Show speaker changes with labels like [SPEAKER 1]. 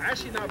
[SPEAKER 1] Actually, not